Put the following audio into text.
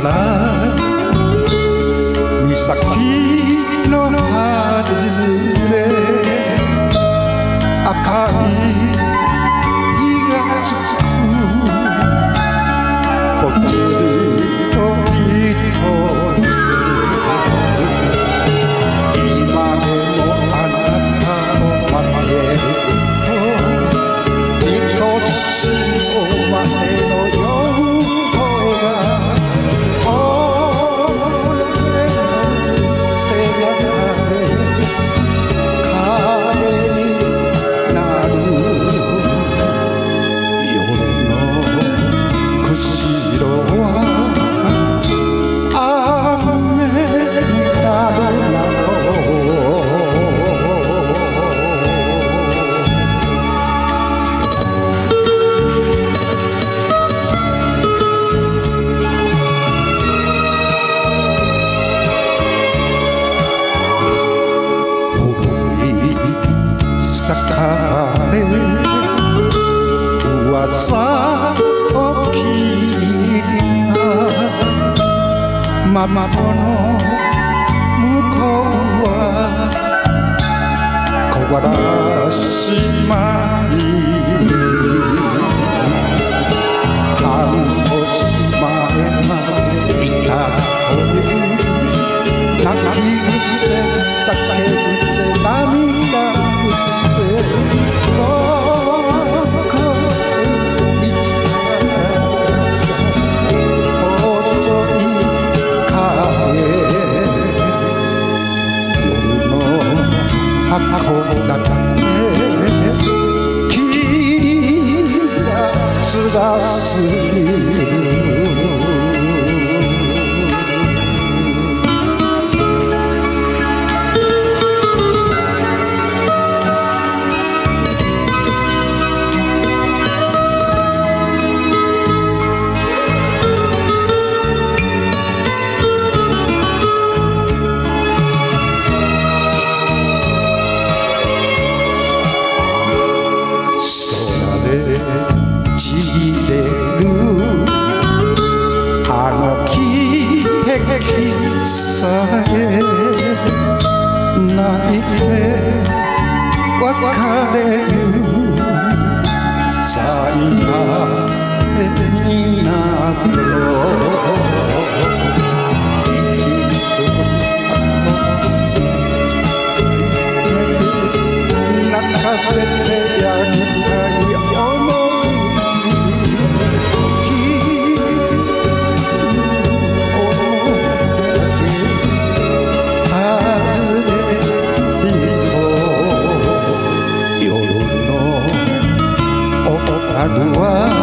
から岬の外で赤い মামাপন মুখ খবরাসীমাই たたみ口でたたみ口で saudade kissahe naire wakareru sanare ninatto 風 à devoir